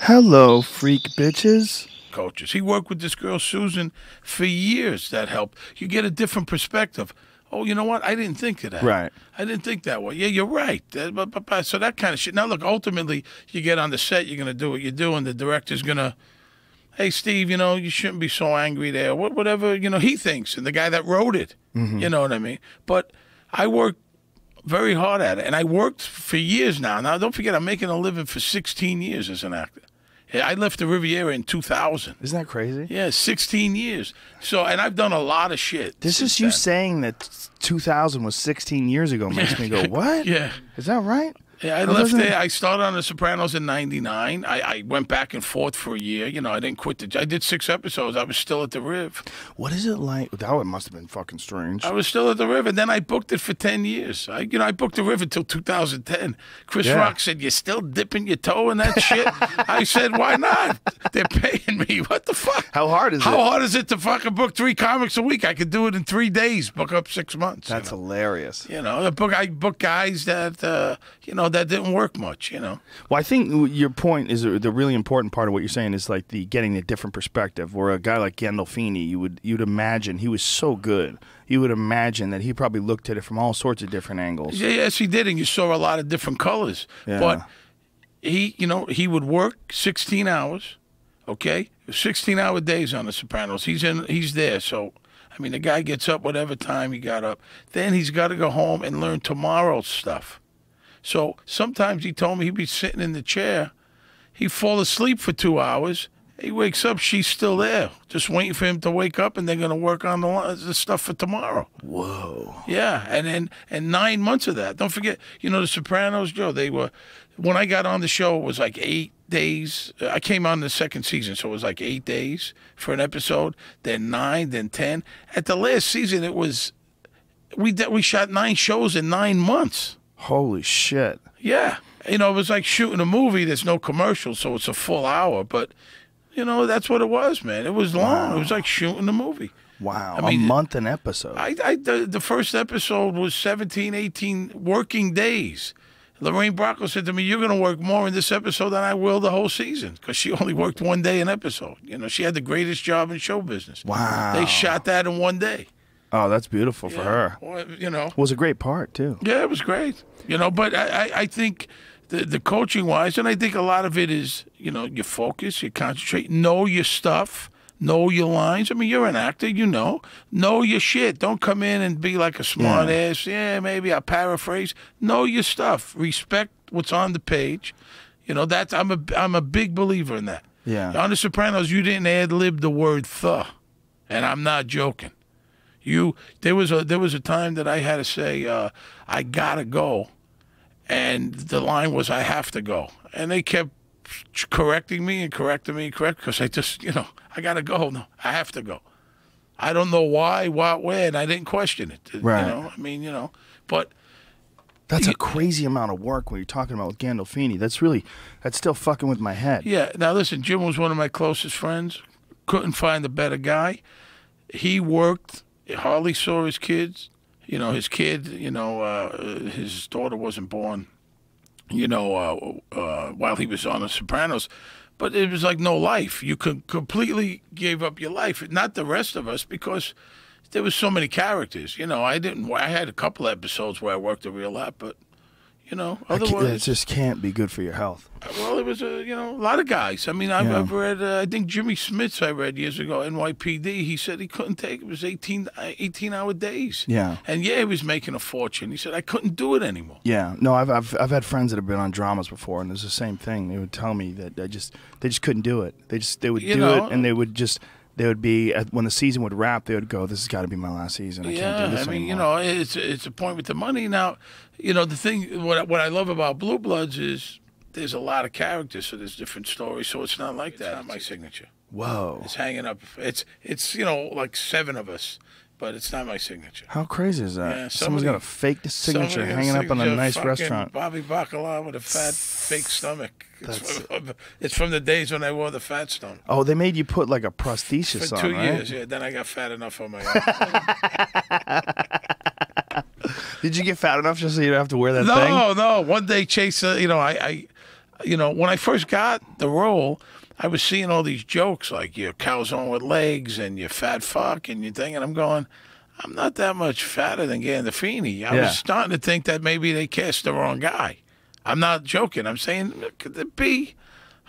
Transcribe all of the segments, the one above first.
Hello, freak bitches. coaches. He worked with this girl Susan for years. That helped. You get a different perspective. Oh, you know what? I didn't think of that. Right. I didn't think that way. Yeah, you're right. So that kind of shit. Now, look. Ultimately, you get on the set. You're gonna do what you do, and the director's gonna. Hey, Steve. You know you shouldn't be so angry there. What, whatever you know he thinks, and the guy that wrote it. Mm-hmm. You know what I mean? But I worked very hard at it, and I worked for years now. Now, don't forget, I'm making a living for 16 years as an actor. I left the Riviera in 2000. Isn't that crazy? Yeah, 16 years. So, and I've done a lot of shit. This is you then. saying that 2000 was 16 years ago makes me go, what? Yeah. Is that right? Yeah, I left there. I started on The Sopranos in '99. I, I went back and forth for a year. You know, I didn't quit the. I did six episodes. I was still at the Riv. What is it like? That one must have been fucking strange. I was still at the Riv, and then I booked it for ten years. I, you know, I booked the Riv until 2010. Chris Yeah. Rock said, "You're still dipping your toe in that shit." I said, "Why not? They're paying me. What the fuck? How hard is How it? How hard is it to fucking book three comics a week? I could do it in three days. Book up six months. you That's know? hilarious. You know, I book I book guys that uh, you know that didn't work much. You know, Well, I think your point is uh, the really important part of what you're saying is like the getting a different perspective. Where a guy like Gandolfini, you would you'd imagine he was so good. You would imagine that he probably looked at it from all sorts of different angles. yeah, yes, he did, and you saw a lot of different colors. Yeah. But he, you know, he would work 16 hours. Okay, 16 hour days on The Sopranos. He's in. He's there. So. I mean, the guy gets up whatever time he got up. Then he's got to go home and learn tomorrow's stuff. So sometimes he told me he'd be sitting in the chair, he'd fall asleep for two hours. He wakes up, she's still there, just waiting for him to wake up, and they're gonna work on the, the stuff for tomorrow. Whoa. Yeah, and then and nine months of that. Don't forget, you know, the Sopranos, Joe. They were when I got on the show, it was like eight days. I came on the second season, so it was like eight days for an episode. Then nine, then ten. At the last season, it was we we shot nine shows in nine months. Holy shit. Yeah. You know, it was like shooting a movie. There's no commercial, so it's a full hour. But, you know, that's what it was, man. It was long. It was like shooting a movie. Wow. I mean, a month an episode. I, I the, the first episode was 17, 18 working days. Lorraine Bracco said to me, "You're going to work more in this episode than I will the whole season because she only worked one day an episode. You know, she had the greatest job in show business. Wow. They shot that in one day. Oh, that's beautiful for her. Well, you know, Was a great part too. Yeah, it was great. You know, but I, I, I think the the coaching wise, and I think a lot of it is, you know, you focus, you concentrate, know your stuff, know your lines. I mean, you're an actor, you know. Know your shit. Don't come in and be like a smart ass. Yeah, maybe I'll paraphrase. Know your stuff. Respect what's on the page. You know, that's I'm a I'm a big believer in that. Yeah. On The Sopranos, you didn't ad lib the word "the," and I'm not joking. You there was a there was a time that I had to say uh, I gotta go, and the line was I have to go, and they kept correcting me and correcting me and correct because I just you know I gotta go. No, I have to go. I don't know why, what, when. I didn't question it. Right. You know, I mean, you know, but That's a crazy amount of work when you're talking about with Gandolfini. That's really that's still fucking with my head. Yeah. Now listen, Jim was one of my closest friends. Couldn't find a better guy. He worked. Hardly saw his kids. You know, his kid. You know, uh, his daughter wasn't born. You know, uh, uh, while he was on The Sopranos, but it was like no life. You could completely gave up your life. Not the rest of us because there was so many characters. You know, I didn't. I had a couple episodes where I worked a real lot, but you know, otherwise, it just can't be good for your health. well, it was a you know a lot of guys. I mean, I've, Yeah. I've read. Uh, I think Jimmy Smits I read years ago NYPD. He said he couldn't take it. It was 18, 18 hour days. Yeah. And yeah, he was making a fortune. He said I couldn't do it anymore. Yeah, no, I've, I've I've had friends that have been on dramas before, and it's the same thing. They would tell me that I just they just couldn't do it. They just they would You do know- it, and they would just they would be when the season would wrap, they would go, "This has got to be my last season. I can't do yeah, this I mean, you know, it's it's a point with the money. Now, you know, the thing what I- what I love about Blue Bloods is there's a lot of characters, so there's different stories. So it's not like that. Not my signature. Whoa, It's hanging up. It's it's you know like seven of us, but it's not my signature. how crazy is that? Yeah, Someone's somebody- got a fake signature hanging up on a nice restaurant. Bobby Bacala with a fat fake stomach. It's from, it's from the days when I wore the fat stone. Oh, they made you put like a prosthesis For on, two right? years, yeah. Then I got fat enough on my own. Did you get fat enough just so you don't have to wear that thing? no, no. One day, Chase, uh, you know, I, I, you know, when I first got the role, I was seeing all these jokes like you're calzone with legs and you're fat fuck and you're thinking, I'm going, I'm not that much fatter than Gandolfini. I Yeah. was starting to think that maybe they cast the wrong guy. I'm not joking. I'm saying, could it be?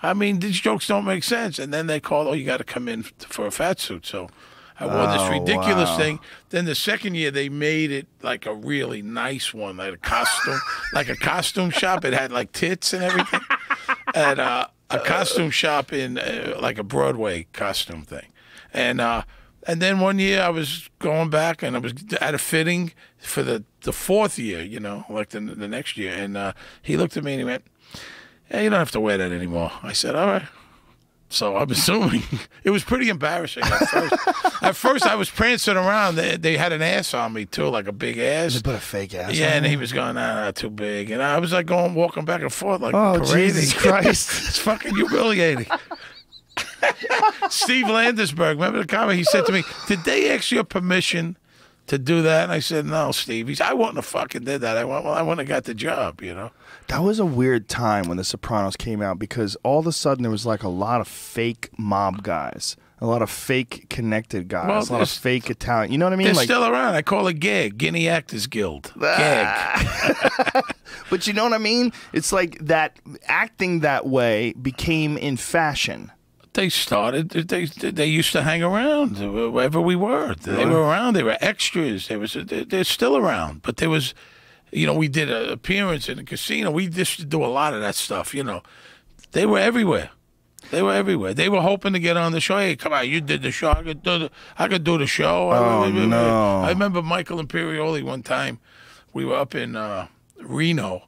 I mean, these jokes don't make sense. And then they called, oh, you got to come in for a fat suit. So I wore this Oh, ridiculous wow. thing. Then the second year, they made it like a really nice one, like a costume, like a costume shop. It had like tits and everything. At uh, a costume shop in uh, like a Broadway costume thing. And, uh, and then one year I was going back and I was at a fitting for the, the fourth year, you know, like the, the next year. And uh, he looked at me and he went, Hey, you don't have to wear that anymore. I said, All right. So I'm assuming it was pretty embarrassing at first. at first, I was prancing around. They, they had an ass on me too, like a big ass. They put a fake ass. Yeah, and he was going, nah, not too big. And I was like going, walking back and forth, like Oh, parading. Jesus Christ. it's fucking humiliating. Steve Landesberg, remember the comment? He said to me, Did they ask your permission to do that? And I said, No, Steve. He's, I wouldn't have fucking did that. I went, Well, I wouldn't have got the job, you know? That was a weird time when The Sopranos came out because all of a sudden there was like a lot of fake mob guys, a lot of fake connected guys, Well, a lot of fake Italian. You know what I mean? They're Like, still around. I call it gag, Guinea Actors Guild. Ah. Gag. but you know what I mean? It's like that acting that way became in fashion. They started. They they used to hang around wherever we were. They were around. They were extras. They was they're still around. But there was, you know, we did an appearance in a casino. We just do a lot of that stuff. You know, they were everywhere. They were everywhere. They were hoping to get on the show. Hey, come on, you did the show. I could do the, I could do the show. Oh, I, no. I remember Michael Imperioli one time. We were up in uh, Reno,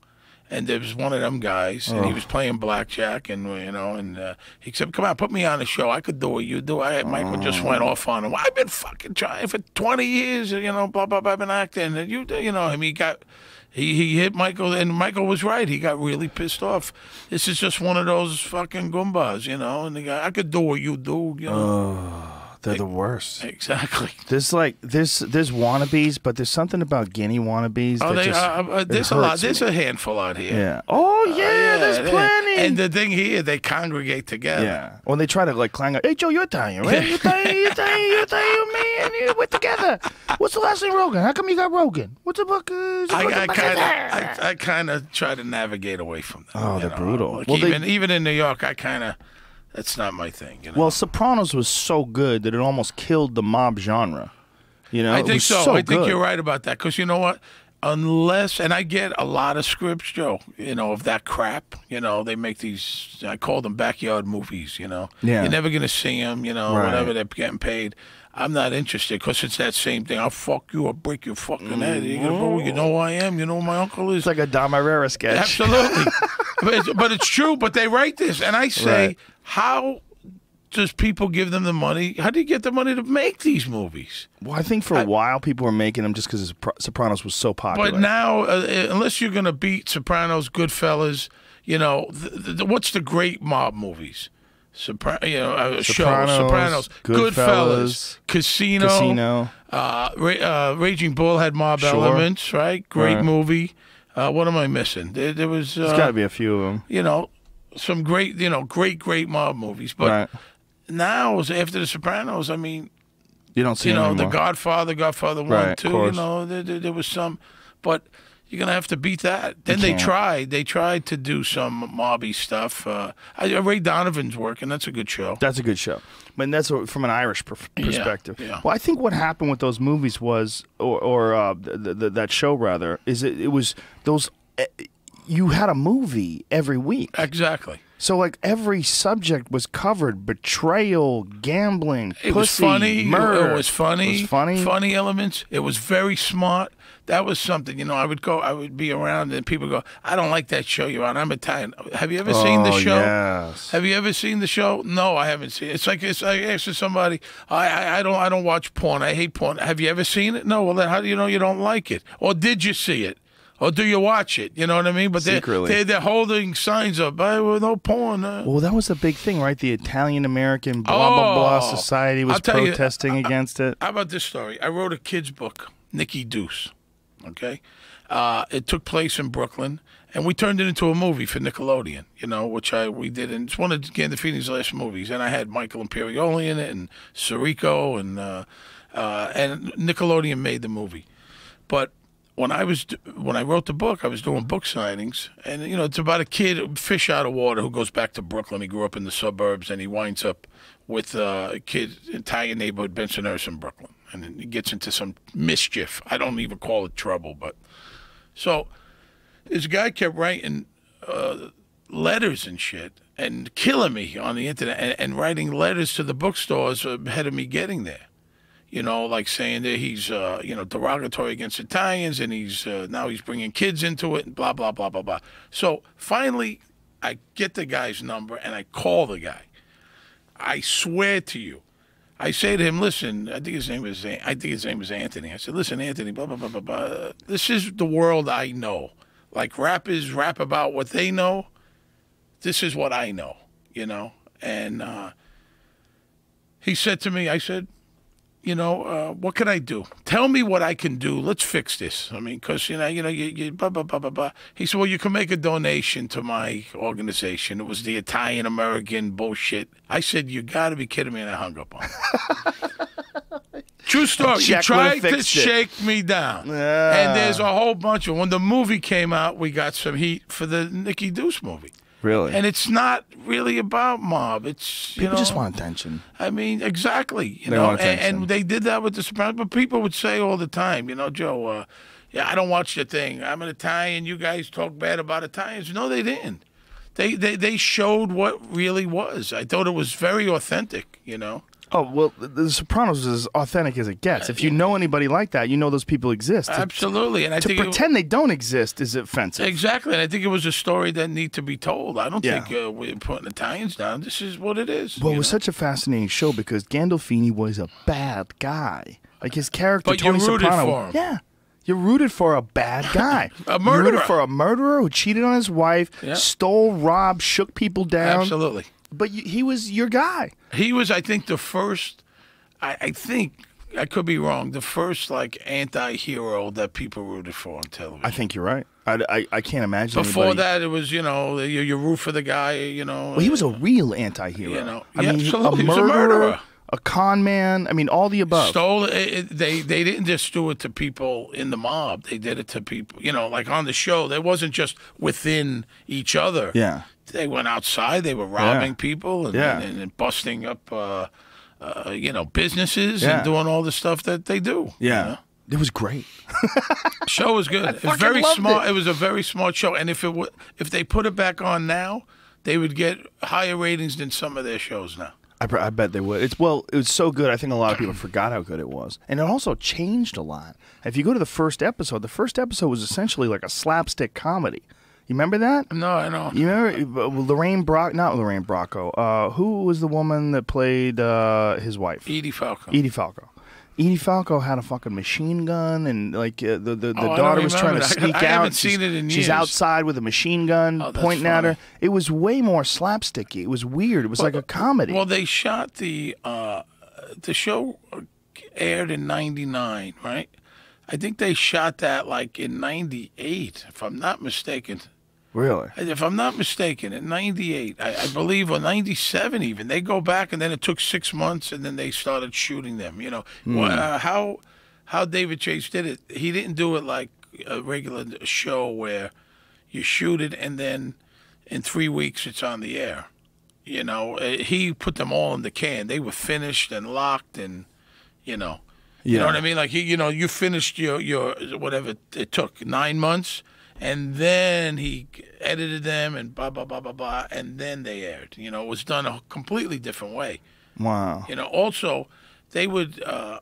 and there was one of them guys, and Oh. he was playing blackjack, and you know, and uh, he said, "Come on, put me on the show. I could do what you do." I Michael just went Oh. off on him. I've been fucking trying for twenty years, you know, blah blah blah. I've been acting, and you, you know, I mean, he got. He, he hit Michael, and Michael was right. He got really pissed off. This is just one of those fucking goombas, you know. And the guy, I could do what you do, you know. They're the worst. exactly. There's like there's there's wannabes, but there's something about Guinea wannabes. Oh, that they, just, uh, uh, there's a lot. There's me. a handful out here. yeah. Oh yeah, there's yeah. plenty. And the thing here, they congregate together. yeah. When they try to like clang, hey Joe, you're Italian, right? You're Italian, you're Italian, you're Italian, man. You- We're together. What's the last name, Rogan? How come you got Rogan? What's the book? Uh, I, I kind of, I, I kind of try to navigate away from them. Oh, they're know. brutal. Like Well, they- even even in New York, I kind of, that's not my thing. You know? Well, Sopranos was so good that it almost killed the mob genre. You know, I think so. so I think you're right about that because you know what? Unless, and I get a lot of scripts, Joe. You know of that crap. You know they make these. I call them backyard movies. You know, Yeah. you're never gonna see them. You know, Right. whatever they're getting paid. I'm not interested because it's that same thing. I'll fuck you. I'll break your fucking head. You, go, you know who I am. You know who my uncle is. It's like a Dom Irrera sketch. Absolutely. but, it's, but it's true. But they write this. And I say, Right. how does people give them the money? How do you get the money to make these movies? Well, I think for a while people were making them just because Sopranos was so popular. But now, uh, unless you're going to beat Sopranos, Goodfellas, you know, th- th- what's the great mob movies? Sopra- you know, uh, show, Sopranos, Sopranos, Goodfellas, Goodfellas, Casino, Casino. Uh, Ra- uh, Raging Bull had mob Sure. elements, right? Great Right. movie. Uh, what am I missing? There, there was, There's uh, got to be a few of them. you know, some great, you know, great, great mob movies. But Right. now, after The Sopranos, I mean, You don't see you know, them The. Godfather, Godfather One, Right, Two. You know, there, there, there was some, but you're gonna have to beat that. Then they tried. They tried to do some mobby stuff. Uh, I, Ray Donovan's working. That's a good show. That's a good show. But that's from an Irish per- perspective. yeah. Well, I think what happened with those movies was, or, or uh, th th that show rather, is it, it was those. eh, You had a movie every week, Exactly. So like every subject was covered: betrayal, gambling, It was pussy, funny. murder. It was funny. It was funny. Funny elements. It was very smart. That was something. You know, I would go. I would be around, and people go, "I don't like that show you're on. I'm Italian. Have you ever seen the Oh, show? Yes. Have you ever seen the show? No, I haven't seen it. It's like it's like asking somebody, I, I I don't I don't watch porn. I hate porn. Have you ever seen it? No. Well, then how do you know you don't like it? Or did you see it? Or do you watch it? You know what I mean? But they're, Secretly. they're, they're holding signs up. Hey, well, no porn. Uh. Well, that was a big thing, right? The Italian American blah blah blah Oh, society was I'll you, protesting against it. How about this story? I wrote a kid's book, Nicky Deuce. Okay, uh, it took place in Brooklyn, and we turned it into a movie for Nickelodeon. You know, which I we did, and it's one of Gandolfini's last movies. And I had Michael Imperioli in it, and Sirico, and uh, uh, and Nickelodeon made the movie. But when I was when I wrote the book, I was doing book signings, and you know, it's about a kid, fish out of water, who goes back to Brooklyn. He grew up in the suburbs, and he winds up with uh, a kid, Italian neighborhood, Bensonhurst in Brooklyn, and he gets into some mischief. I don't even call it trouble, but so this guy kept writing uh, letters and shit and killing me on the internet and, and writing letters to the bookstores ahead of me getting there you know, like saying that he's, uh, you know, derogatory against Italians and he's uh, now he's bringing kids into it and blah, blah, blah, blah, blah. So finally, I get the guy's number and I call the guy. I swear to you, I say to him, listen, I think his name is, I think his name is Anthony. I said, listen, Anthony, blah, blah, blah, blah, blah. This is the world I know. Like rappers rap about what they know. This is what I know, you know? And uh, he said to me, I said, you know, uh, what can I do? Tell me what I can do. Let's fix this. I mean, because you know, you know, you, you blah blah blah blah blah. He said, well, you can make a donation to my organization. It was the Italian American bullshit. I said, you got to be kidding me, and I hung up on. him. True story. You tried to shake me down, Yeah. and there's a whole bunch of. When the movie came out, we got some heat for the Nicky Deuce movie. Really? And it's not really about mob. It's you People know, just want attention. I mean, exactly. You They know, and, and they did that with the Sopranos. But people would say all the time, you know, Joe, uh, yeah, I don't watch the thing. I'm an Italian. You guys talk bad about Italians. No, they didn't. They they they showed what really was. I thought it was very authentic. You know. Oh well, The- Sopranos is as authentic as it gets. If you know anybody like that, you know those people exist. Absolutely, and I To, think it- pretend they don't exist is offensive. exactly, and I think it was a story that need to be told. I don't Yeah. think uh, we're putting Italians down. This is what it is. Well, it was know? such a fascinating show because Gandolfini was a bad guy. Like his character, But you Tony rooted Soprano. for him. Yeah. you're rooted for a bad guy. A You murderer. rooted for a murderer who cheated on his wife, Yeah. stole, robbed, shook people down. Absolutely. But you, he was your guy. He was, I think, the first. I, I think I could be wrong. The first like anti-hero that people rooted for on television. I think you're right. I, I, I can't imagine. Before anybody- that, it was you know you, you root for the guy. You know. Well, he was a real anti-hero. You know, I yeah, mean, absolutely. a He was a murderer, murderer. A con man. I mean, all the above. stole it, it- they they didn't just do it to people in the mob they did it to people you know like on the show they wasn't just within each other Yeah. they went outside they were robbing Yeah. people and, Yeah. and, and busting up uh, uh, you know businesses Yeah. and doing all the stuff that they do you Yeah. know? It was great. show was good. It was very loved smart. it. It. was a very smart show, and if it would, if they put it back on now, they would get higher ratings than some of their shows now. I, I bet they would. It's well, it was so good. I think a lot of people forgot how good it was, and it also changed a lot. If you go to the first episode, the first episode was essentially like a slapstick comedy. You remember that? No, I don't. You remember uh, Lorraine Brock? Not Lorraine Bracco. Uh, who was the woman that played uh, his wife? Edie Falco. Edie Falco. Edie Falco had a fucking machine gun, and like uh, the the, the Oh, daughter was trying to sneak I out. haven't she's, seen it in She's outside with a machine gun Oh, pointing at her. It was way more slapsticky. It was weird. It was like a comedy. Well, they shot the uh, the show aired in '99, right? I think they shot that like in '98, if I'm not mistaken. Really? If I'm not mistaken, in '98, I, I believe, or '97 even, they go back and then it took six months and then they started shooting them. You know Well, uh, how how David Chase did it. He didn't do it like a regular show where you shoot it and then in three weeks it's on the air. You know, Uh, he put them all in the can. They were finished and locked and you know. You know what I mean? Like he, you know, you finished your your whatever it took nine months, and then he edited them and blah blah blah blah blah, and then they aired. You know, it was done a completely different way. Wow. You know, also they would uh,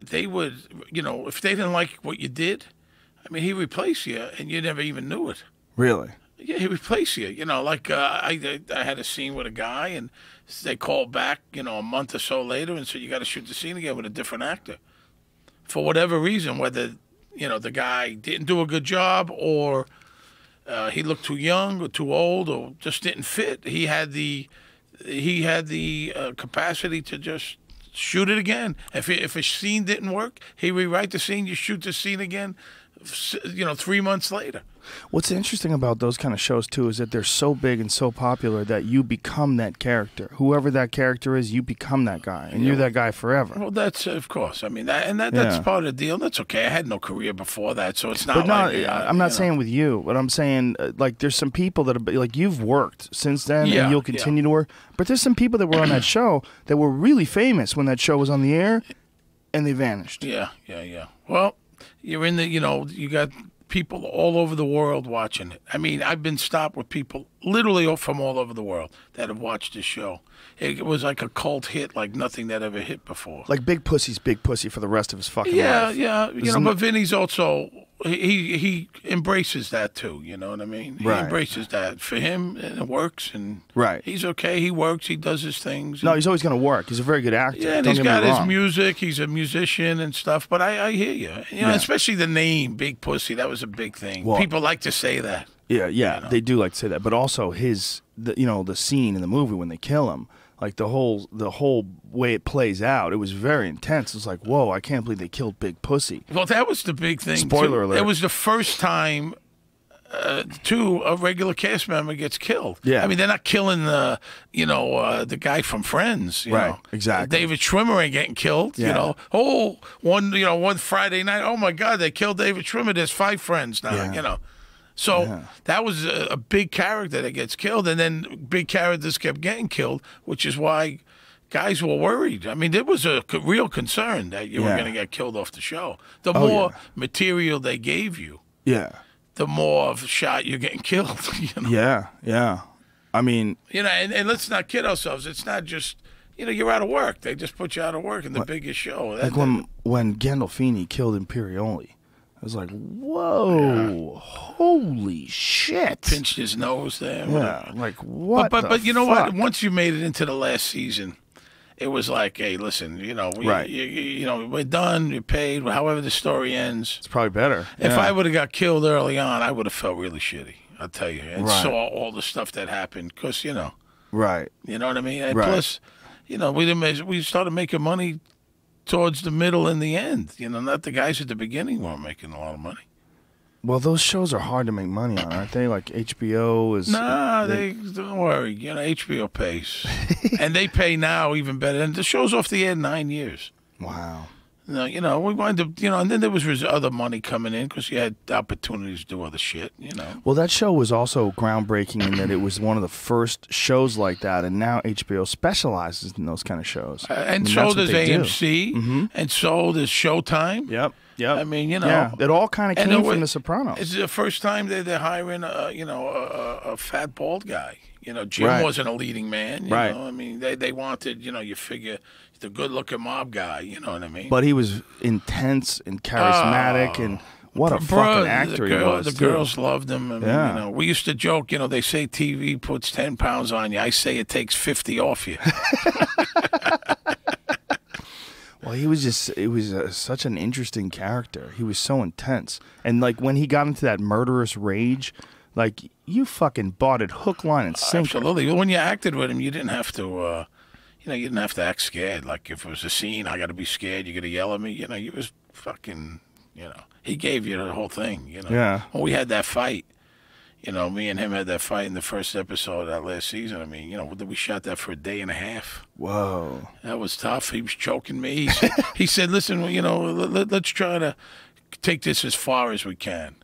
they would you know if they didn't like what you did, I mean he replaced you and you never even knew it. Really? Yeah, he replaced you. You know, like uh, I I had a scene with a guy, and they called back, you know, a month or so later, and said you got to shoot the scene again with a different actor, for whatever reason, whether you know the guy didn't do a good job or uh, he looked too young or too old or just didn't fit. He had the he had the uh, capacity to just shoot it again. If it, if a scene didn't work, he rewrite the scene. You shoot the scene again. You know, three months later. What's interesting about those kind of shows too is that they're so big and so popular that you become that character. Whoever that character is, you become that guy, and you're that guy forever. Well, that's of course. I mean, that, and that that's Yeah. part of the deal. That's okay. I had no career before that, so it's not But like uh, I'm you not know. saying with you, but I'm saying uh, like there's some people that are like you've worked since then, Yeah, and you'll yeah. continue to work. But there's some people that were on that show that were really famous when that show was on the air, and they vanished. Yeah, yeah, yeah. Well, you're in the, you know, you got people all over the world watching it. I mean, I've been stopped with people literally from all over the world that have watched the show. It was like a cult hit, like nothing that ever hit before. Like Big Pussy's Big Pussy for the rest of his fucking yeah, life. yeah. yeah. You know, but Vinny's also he he embraces that too. You know what I mean? He Right. embraces that. For him, and it works, and Right. he's okay. He works. He does his things. No, he's always going to work. He's a very good actor. Yeah, and Don't he's got his music. He's a musician and stuff. But I, I hear you. You know, Yeah. especially the name Big Pussy. That was a big thing. Well- People like to say that. Yeah, yeah, they do like to say that, but also his, the, you know, the scene in the movie when they kill him, like the whole, the whole way it plays out, it was very intense. It's like, whoa, I can't believe they killed Big Pussy. Well, that was the big thing. Spoiler too. alert. It was the first time. Uh, two a regular cast member gets killed. Yeah. I mean they're not killing the you know uh, the guy from Friends. You Right, know. exactly. David Schwimmer ain't getting killed. Yeah. You know. Oh, one you know one Friday night. Oh my God, they killed David Schwimmer. There's five friends now. Yeah. You know. So Yeah. that was a, a big character that gets killed, and then big characters kept getting killed, which is why guys were worried. I mean, there was a c- real concern that you were going to get killed off the show. The Oh, more yeah. material they gave you, Yeah, the more of a shot you're getting killed. You know, yeah, yeah. I mean, you know, and, and let's not kid ourselves. It's not just you know you're out of work. They just put you out of work in the biggest show. That- like when when Gandolfini killed Imperioli, I was like, whoa, holy shit. pinched his nose there. Yeah, like what? but but, but you know fuck? what? Once you made it into the last season, it was like, hey, listen, you know, we, Right. you, you you know, we're done. You're paid. However, the story ends. It's probably better. If Yeah. I would have got killed early on, I would have felt really shitty. I'll tell you, and Right. saw all the stuff that happened because you know, right, you know what I mean. And Right. plus, you know, we didn't. make- We started making money towards the middle and the end. You know, not the guys at the beginning weren't making a lot of money. well, those shows are hard to make money on, aren't they? Like HBO is. Nah, they don't worry. You know, HBO pays, and they pay now even better. And the show's off the air nine years. Wow. No, you know, we wind up, you know, and then there was other money coming in because you had opportunities to do other shit, you know. Well, that show was also groundbreaking in that it was one of the first shows like that, and now HBO specializes in those kind of shows. Uh, I and mean, so does they do. AMC, and so does Showtime. Yep. Yep. I mean, you know, yeah, it all kind of came it wa- from The Sopranos. It's the first time that they're hiring a, you know, a, a fat bald guy. You know, Jim Right. wasn't a leading man. You Right. Know? I mean, they they wanted, you know, you figure the good-looking mob guy. You know what I mean? but he was intense and charismatic, and what a Bruh, fucking actor girl- he was. the too. girls loved him. I mean, Yeah. you know, we used to joke. You know, they say TV puts ten pounds on you. I say it takes fifty off you. Well, he was just, it was uh such an interesting character. He was so intense. And like when he got into that murderous rage, like you fucking bought it hook, line, and sinker. Absolutely. When you acted with him, you didn't have to. Uh, you know, you didn't have to act scared. Like if it was a scene, I got to be scared. You got to yell at me. You know, you was fucking. You know, he gave you the whole thing. You know. Yeah. When we had that fight. You know, me and him had that fight in the first episode of that last season. I mean, you know, we shot that for a day and a half. Whoa. That was tough. He was choking me. He said, he said "Listen, you know, let, us try to take this as far as we can."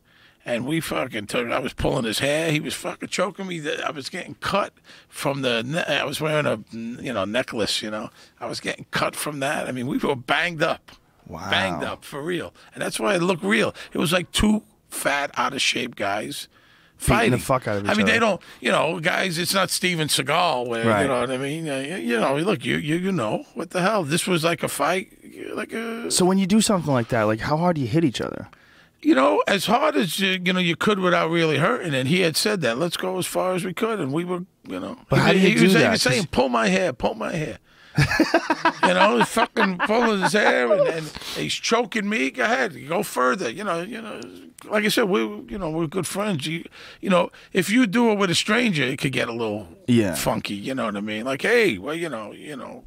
And we fucking took. I was pulling his hair. He was fucking choking me. I was getting cut from the. I was wearing a you know necklace. You know, I was getting cut from that. I mean, we were banged up, Wow. banged up for real. And that's why it looked real. It was like two fat, out of shape guys. Fighting the fuck out of each other. I mean, they don't, you know, guys. It's not Steven Seagal, where Right. you know what I mean. You, you know, look, you, you, you know, what the hell? This was like a fight, like a, So when you do something like that, like how hard do you hit each other? You know, as hard as you, you know you could without really hurting. And he had said that, let's go as far as we could, and we were, you know. But how he, do you he do was that? even saying, "Pull my hair, pull my hair." you know, he's fucking pulling his hair, and, and he's choking me. Go ahead, go further. You know, you know. Like I said, we, you know, we're good friends. You, you know, if you do it with a stranger, it could get a little Yeah. funky. You know what I mean? Like, hey, well, you know, you know,